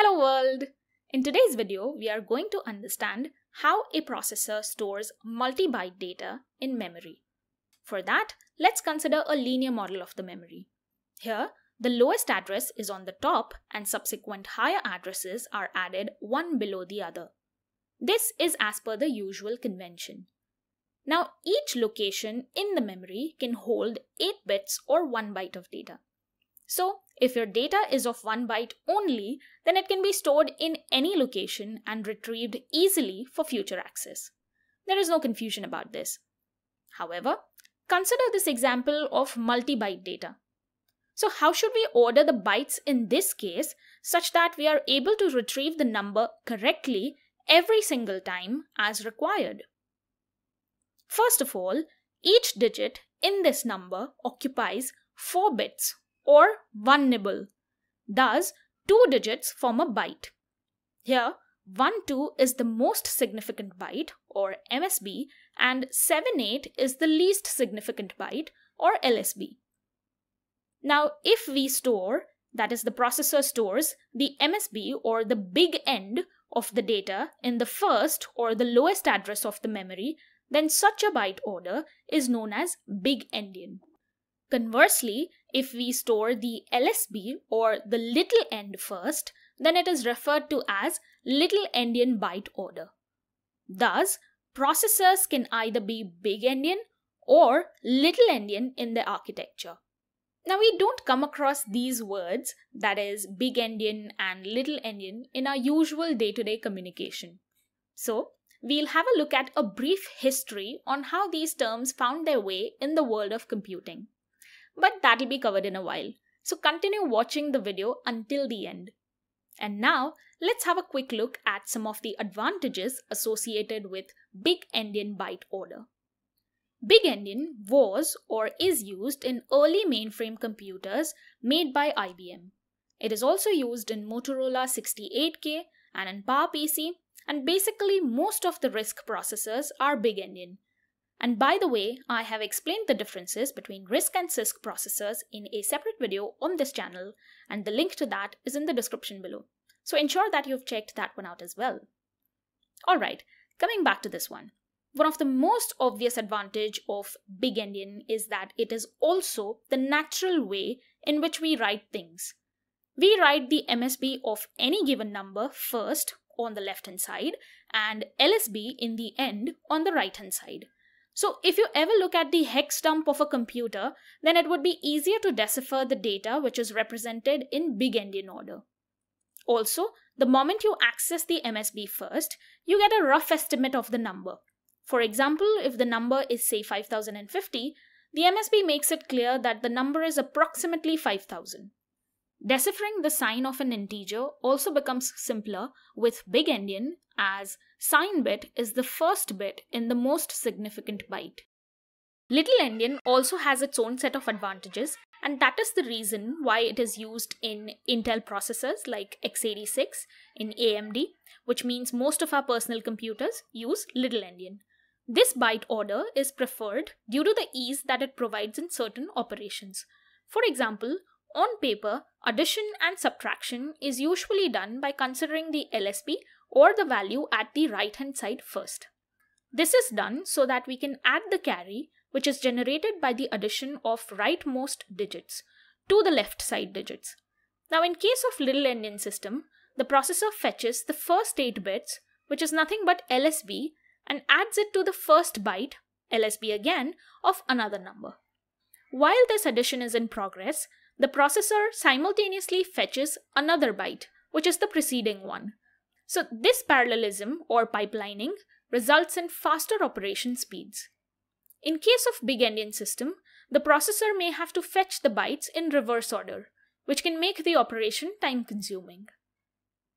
Hello world! In today's video, we are going to understand how a processor stores multi-byte data in memory. For that, let's consider a linear model of the memory. Here, the lowest address is on the top and subsequent higher addresses are added one below the other. This is as per the usual convention. Now, each location in the memory can hold 8 bits or 1 byte of data. So, if your data is of 1 byte only, then it can be stored in any location and retrieved easily for future access. There is no confusion about this. However, consider this example of multi-byte data. So how should we order the bytes in this case such that we are able to retrieve the number correctly every single time as required? First of all, each digit in this number occupies 4 bits or 1 nibble. Thus, two digits form a byte. Here, 1 2 is the most significant byte or MSB and 7 8 is the least significant byte or LSB. Now, if we store, that is the processor stores, the MSB or the big end of the data in the first or the lowest address of the memory, then such a byte order is known as big endian. Conversely, if we store the LSB or the little end first, then it is referred to as little endian byte order. Thus, processors can either be big endian or little endian in their architecture. Now, we don't come across these words, that is, big endian and little endian, in our usual day to day communication. So, we'll have a look at a brief history on how these terms found their way in the world of computing but that'll be covered in a while. So continue watching the video until the end. And now, let's have a quick look at some of the advantages associated with big endian byte order. Big endian was or is used in early mainframe computers made by IBM. It is also used in Motorola 68K and in PowerPC, and basically most of the RISC processors are big endian, and by the way, I have explained the differences between RISC and CISC processors in a separate video on this channel, and the link to that is in the description below. So ensure that you've checked that one out as well. Alright, coming back to this one. One of the most obvious advantage of Big Endian is that it is also the natural way in which we write things. We write the MSB of any given number first on the left hand side and LSB in the end on the right hand side. So if you ever look at the hex dump of a computer, then it would be easier to decipher the data which is represented in big endian order. Also, the moment you access the MSB first, you get a rough estimate of the number. For example, if the number is say 5050, the MSB makes it clear that the number is approximately 5000. Deciphering the sign of an integer also becomes simpler with big endian as sign bit is the first bit in the most significant byte. Little endian also has its own set of advantages and that is the reason why it is used in Intel processors like x86 in AMD, which means most of our personal computers use little endian. This byte order is preferred due to the ease that it provides in certain operations. For example, on paper, addition and subtraction is usually done by considering the LSB or the value at the right hand side first. This is done so that we can add the carry which is generated by the addition of rightmost digits to the left side digits. Now in case of little endian system, the processor fetches the first 8 bits which is nothing but LSB and adds it to the first byte, LSB again, of another number. While this addition is in progress, the processor simultaneously fetches another byte, which is the preceding one. So this parallelism or pipelining results in faster operation speeds. In case of big endian system, the processor may have to fetch the bytes in reverse order, which can make the operation time consuming.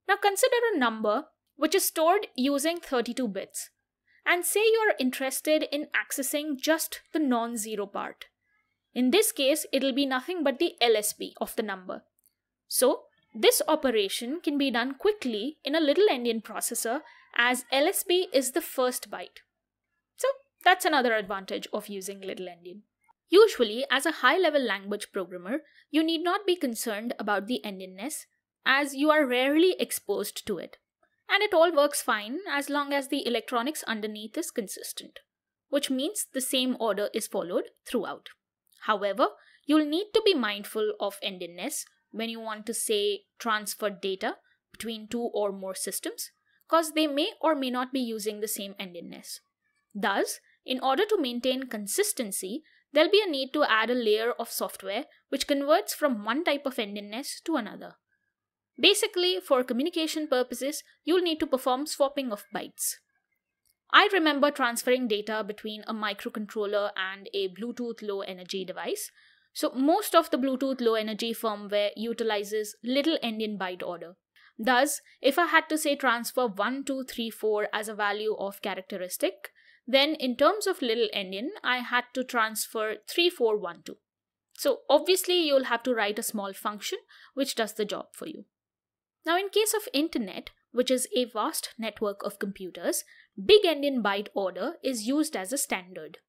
Now consider a number which is stored using 32 bits, and say you are interested in accessing just the non-zero part. In this case, it'll be nothing but the LSB of the number. So, this operation can be done quickly in a little endian processor as LSB is the first byte. So, that's another advantage of using little endian. Usually, as a high level language programmer, you need not be concerned about the endianness as you are rarely exposed to it. And it all works fine as long as the electronics underneath is consistent, which means the same order is followed throughout. However, you'll need to be mindful of endianness when you want to say transfer data between two or more systems, because they may or may not be using the same endianness. Thus, in order to maintain consistency, there'll be a need to add a layer of software which converts from one type of endianness to another. Basically, for communication purposes, you'll need to perform swapping of bytes. I remember transferring data between a microcontroller and a Bluetooth low energy device. So, most of the Bluetooth low energy firmware utilizes little endian byte order. Thus, if I had to say transfer 1, 2, 3, 4 as a value of characteristic, then in terms of little endian, I had to transfer 3412. So obviously you'll have to write a small function which does the job for you. Now in case of internet, which is a vast network of computers, big endian byte order is used as a standard.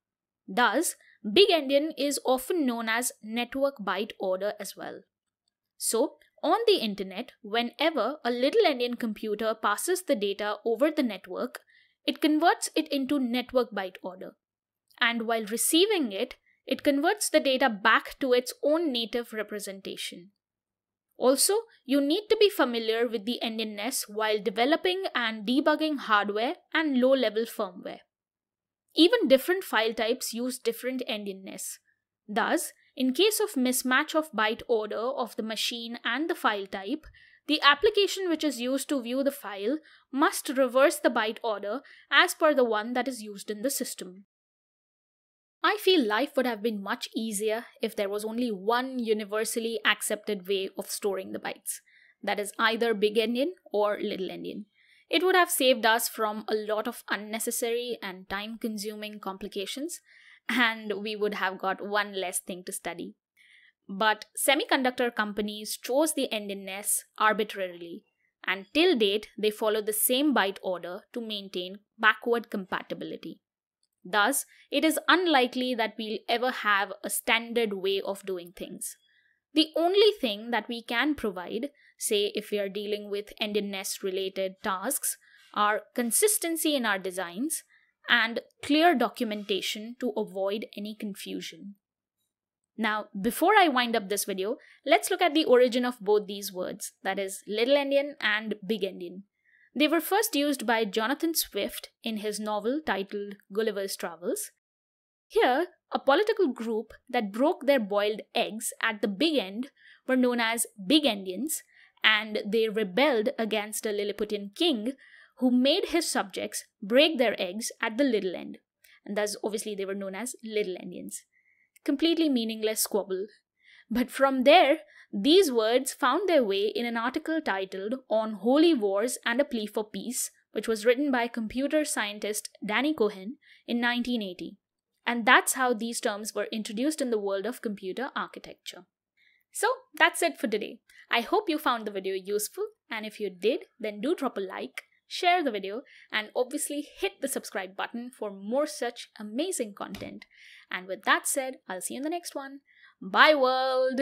Thus, big endian is often known as network byte order as well. So, on the internet, whenever a little endian computer passes the data over the network, it converts it into network byte order. And while receiving it, it converts the data back to its own native representation. Also, you need to be familiar with the endianness while developing and debugging hardware and low level firmware. Even different file types use different endianness. Thus, in case of mismatch of byte order of the machine and the file type, the application which is used to view the file must reverse the byte order as per the one that is used in the system. I feel life would have been much easier if there was only one universally accepted way of storing the bytes. That is either big endian or little endian. It would have saved us from a lot of unnecessary and time consuming complications, and we would have got one less thing to study. But semiconductor companies chose the endianness arbitrarily, and till date they follow the same byte order to maintain backward compatibility. Thus, it is unlikely that we'll ever have a standard way of doing things. The only thing that we can provide, say if we are dealing with endianness related tasks, are consistency in our designs and clear documentation to avoid any confusion. Now, before I wind up this video, let's look at the origin of both these words, that is, little endian and big endian. They were first used by Jonathan Swift in his novel titled Gulliver's Travels. Here, a political group that broke their boiled eggs at the big end were known as Big Endians, and they rebelled against a Lilliputian king who made his subjects break their eggs at the little end. And thus, obviously, they were known as Little Endians. Completely meaningless squabble. But from there, these words found their way in an article titled On Holy Wars and a Plea for Peace, which was written by computer scientist Danny Cohen in 1980. And that's how these terms were introduced in the world of computer architecture. So that's it for today. I hope you found the video useful, and if you did, then do drop a like, share the video, and obviously hit the subscribe button for more such amazing content. And with that said, I'll see you in the next one. Bye, world!